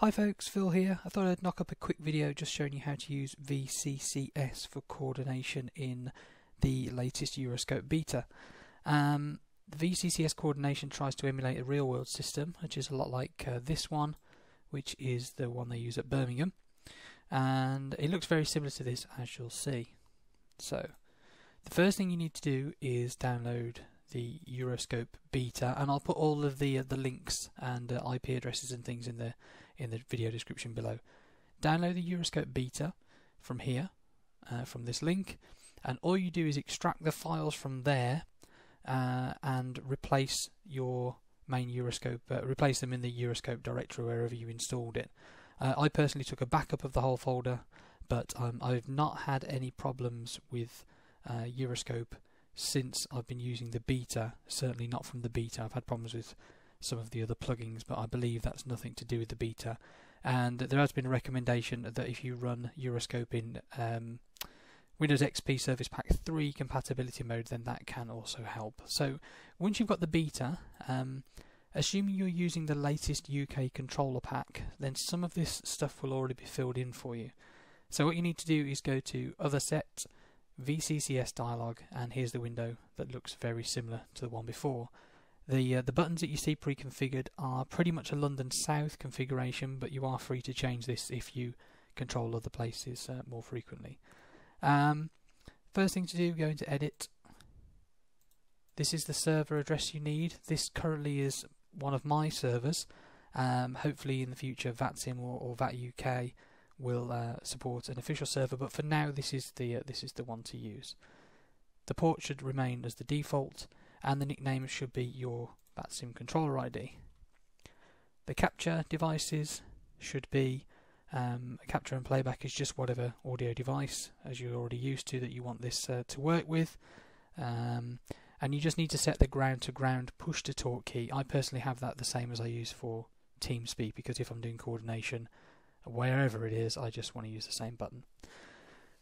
Hi folks, Phil here. I thought I'd knock up a quick video just showing you how to use VCCS for coordination in the latest Euroscope beta. Um, the VCCS coordination tries to emulate a real world system, which is a lot like uh, this one, which is the one they use at Birmingham. And it looks very similar to this, as you'll see. So, the first thing you need to do is download the Euroscope beta, and I'll put all of the uh, the links and uh, IP addresses and things in the in the video description below. Download the Euroscope beta from here, uh, from this link, and all you do is extract the files from there uh, and replace your main Euroscope, uh, replace them in the Euroscope directory wherever you installed it. Uh, I personally took a backup of the whole folder, but um, I've not had any problems with Euroscope since I've been using the beta, certainly not from the beta. I've had problems with some of the other plugins, but I believe that's nothing to do with the beta. And there has been a recommendation that if you run Euroscope in um, Windows XP Service Pack 3 compatibility mode, then that can also help. So once you've got the beta, um, assuming you're using the latest UK controller pack, then some of this stuff will already be filled in for you. So what you need to do is go to Other Set, VCCS dialog and here's the window that looks very similar to the one before. The uh, the buttons that you see pre-configured are pretty much a London South configuration, but you are free to change this if you control other places uh, more frequently. Um, first thing to do, go into Edit. This is the server address you need. This currently is one of my servers. Um, hopefully in the future VATSIM or, or VAT UK will uh, support an official server, but for now this is the uh, this is the one to use. The port should remain as the default, and the nickname should be your VATSIM controller ID. The capture devices should be um, capture and playback is just whatever audio device, as you're already used to, that you want this uh, to work with. Um, and you just need to set the ground to ground push to talk key. I personally have that the same as I use for TeamSpeak because if I'm doing coordination, wherever it is, I just want to use the same button.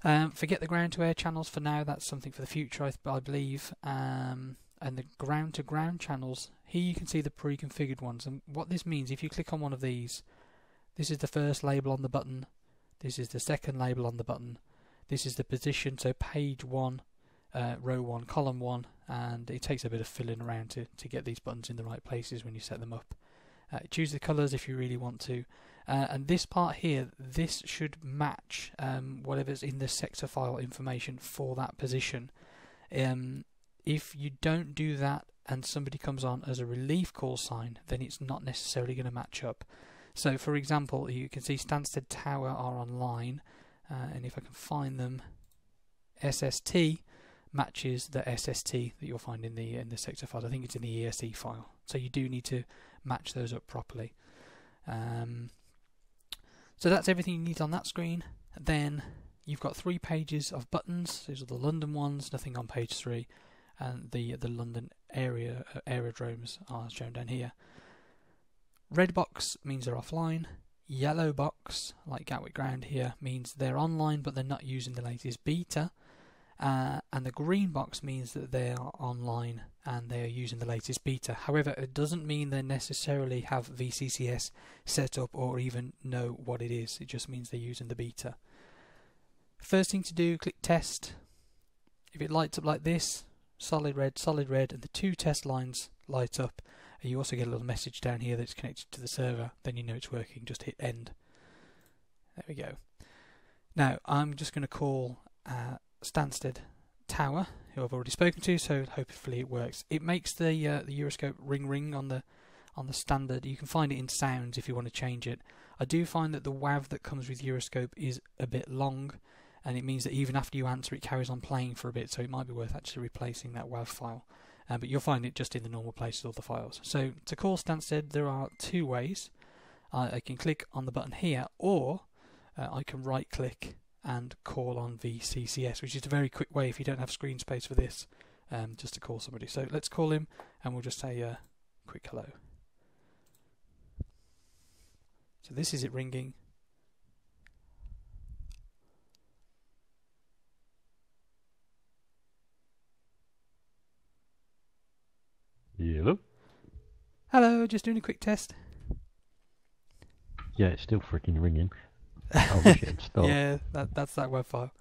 Um, forget the ground to air channels for now, that's something for the future, I, I believe. Um, and the ground to ground channels, here you can see the pre configured ones. And what this means, if you click on one of these, this is the first label on the button, this is the second label on the button, this is the position, so page 1, uh, row 1, column 1, and it takes a bit of filling around to, to get these buttons in the right places when you set them up. Uh, choose the colours if you really want to. Uh, and this part here, this should match um, whatever's in the sector file information for that position. Um, if you don't do that and somebody comes on as a relief call sign, then it's not necessarily going to match up. So, for example, you can see Stansted Tower are online, uh, and if I can find them, SST matches the SST that you'll find in the in the sector file. I think it's in the ESE file. So you do need to match those up properly. Um, so that's everything you need on that screen. Then you've got three pages of buttons. These are the London ones, nothing on page three, and the the London area uh, aerodromes are shown down here. Red box means they're offline. Yellow box, like Gatwick Ground here, means they're online but they're not using the latest beta. Uh, and the green box means that they are online and they are using the latest beta. However, it doesn't mean they necessarily have VCCS set up or even know what it is. It just means they're using the beta. First thing to do, click test. If it lights up like this, solid red, solid red, and the two test lines light up, and you also get a little message down here that's connected to the server, then you know it's working. Just hit end. There we go. Now, I'm just going to call uh, Stansted Tower, who I've already spoken to, so hopefully it works. It makes the uh, the Euroscope ring ring on the on the standard. You can find it in sounds if you want to change it. I do find that the WAV that comes with Euroscope is a bit long, and it means that even after you answer, it carries on playing for a bit. So it might be worth actually replacing that WAV file. Uh, but you'll find it just in the normal places of the files. So to call Stansted, there are two ways. Uh, I can click on the button here, or uh, I can right click and call on VCCS, which is a very quick way if you don't have screen space for this, um, just to call somebody. So let's call him and we'll just say a uh, quick hello. So this is it ringing. Hello. Hello, just doing a quick test. Yeah, it's still freaking ringing. I wish it had stopped. yeah, that, that's that WAV file.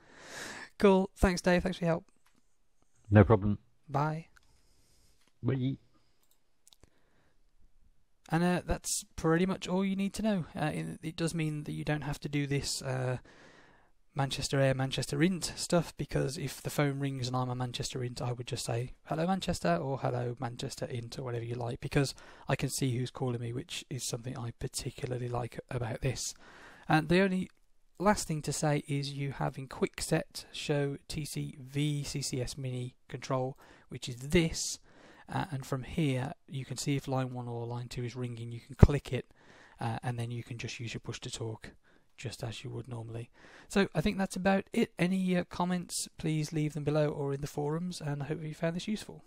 Cool. Thanks, Dave. Thanks for your help. No problem. Bye. Bye. And uh, that's pretty much all you need to know. Uh, it, it, does mean that you don't have to do this uh, Manchester Air, Manchester Int stuff because if the phone rings and I'm a Manchester Int, I would just say hello Manchester or hello Manchester Int or whatever you like because I can see who's calling me, which is something I particularly like about this. And the only last thing to say is you have in quick set show TCV CCS mini control, which is this uh, and from here, you can see if line 1 or line 2 is ringing. You can click it, uh, and then you can just use your push to talk just as you would normally. So I think that's about it. Any uh, comments, please leave them below or in the forums, and I hope you found this useful.